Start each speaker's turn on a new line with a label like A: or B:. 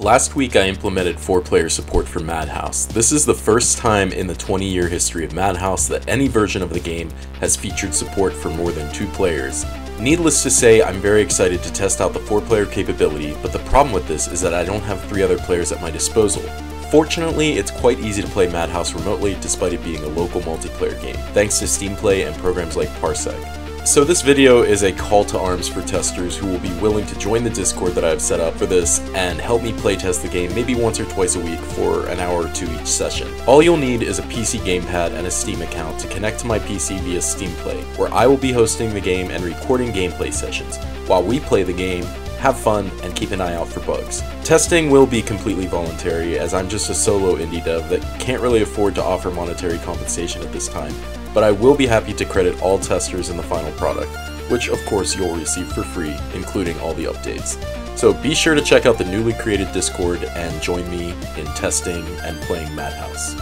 A: Last week I implemented 4 player support for Madhouse. This is the first time in the 20 year history of Madhouse that any version of the game has featured support for more than 2 players. Needless to say, I'm very excited to test out the 4 player capability, but the problem with this is that I don't have 3 other players at my disposal. Fortunately, it's quite easy to play Madhouse remotely despite it being a local multiplayer game, thanks to Steam Play and programs like Parsec. So this video is a call to arms for testers who will be willing to join the Discord that I've set up for this and help me playtest the game maybe once or twice a week for an hour or two each session. All you'll need is a PC gamepad and a Steam account to connect to my PC via Steam Play, where I will be hosting the game and recording gameplay sessions. While we play the game, have fun, and keep an eye out for bugs. Testing will be completely voluntary, as I'm just a solo indie dev that can't really afford to offer monetary compensation at this time, but I will be happy to credit all testers in the final product, which of course you'll receive for free, including all the updates. So be sure to check out the newly created Discord and join me in testing and playing Madhouse.